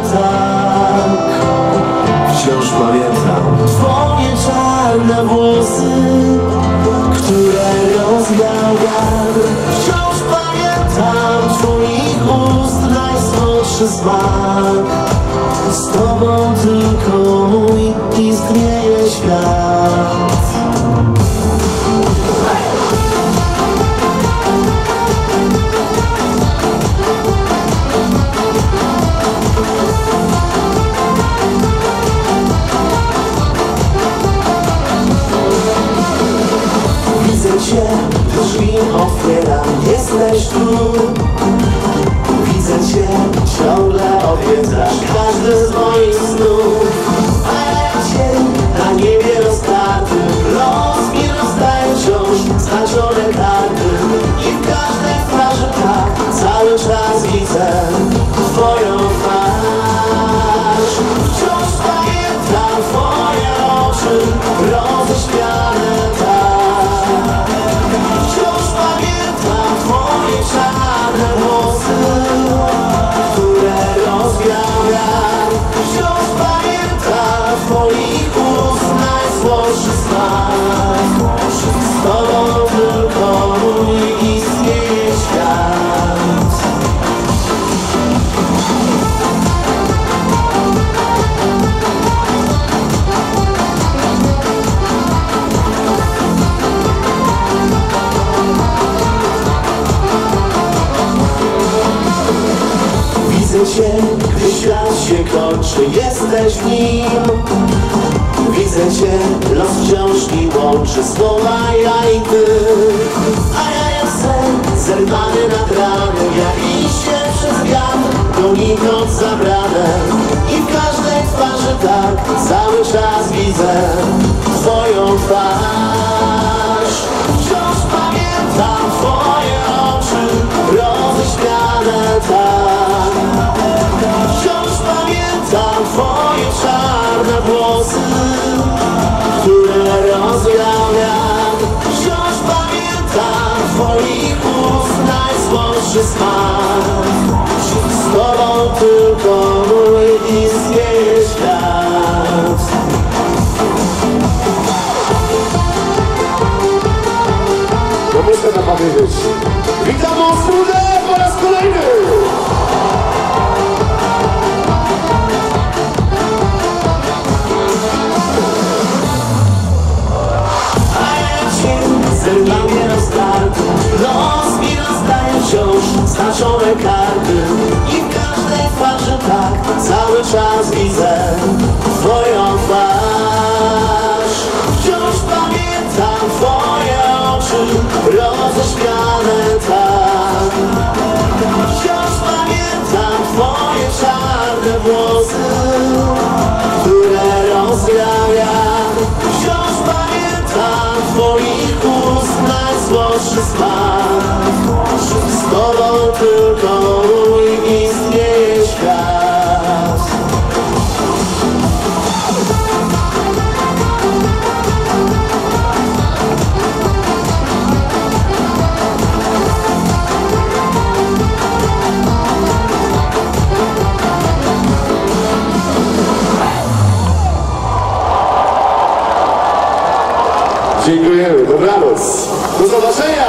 tak Wciąż pamiętam Twoje czarne włosy Które rozmiał wiatr Wciąż pamiętam Twoich ust Najsłodszy smak. Z Tobą drzwi otwieram, jesteś tu. Widzę cię, ciągle odwiedzasz każdy z moich snów twoje Widzę cię, gdy świat się kończy, jesteś nim. Widzę cię, los wciąż mi łączy słowa ja i ty. A ja sen, zerwany nad ranem Jak liście przez wiatr, donikąd zabrane I w każdej twarzy tak, cały czas widzę Twoją twarz twoich ust najsłodszy smak Z tobą tylko mój istnieje świat To muszę to powiedzieć. Witam Osłudę po raz kolejny! Twoich ust smak Dziękujemy, dobranoc. Do zobaczenia!